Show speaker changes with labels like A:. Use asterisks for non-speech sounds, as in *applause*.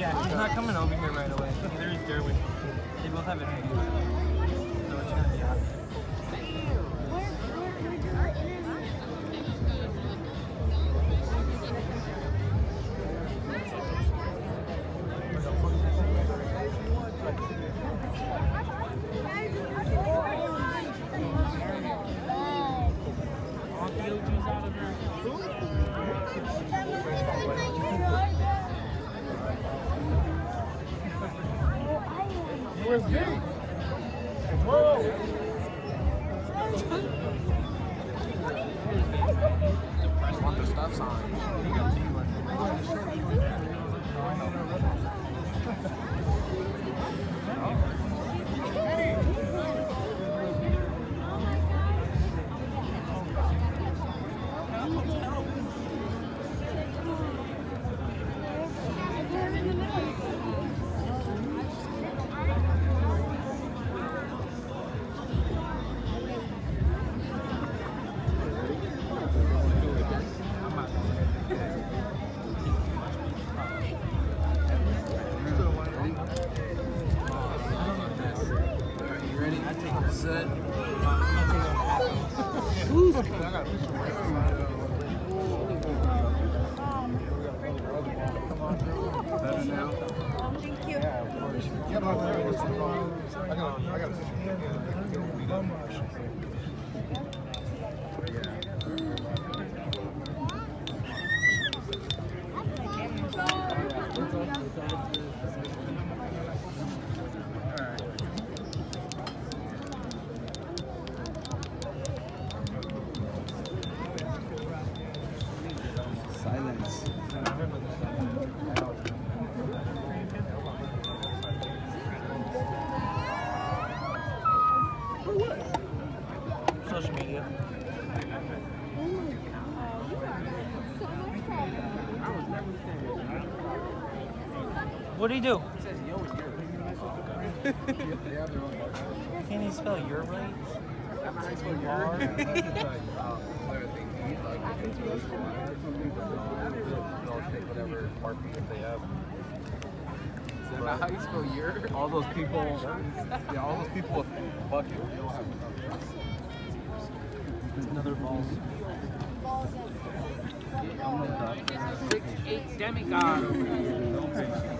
A: Yeah, he's not coming over here right away. Neither is Derwin. They both have advantage.
B: Where's Jake? Whoa!
C: Set. Better now.
B: Get on there. I got, I got
C: Silence.
A: What do you do? *laughs* Can you spell your right?
C: Is that not how you spell your?
B: all those people, yeah, all those people with bucket.
A: There's another balls.
C: Six, eight demigod.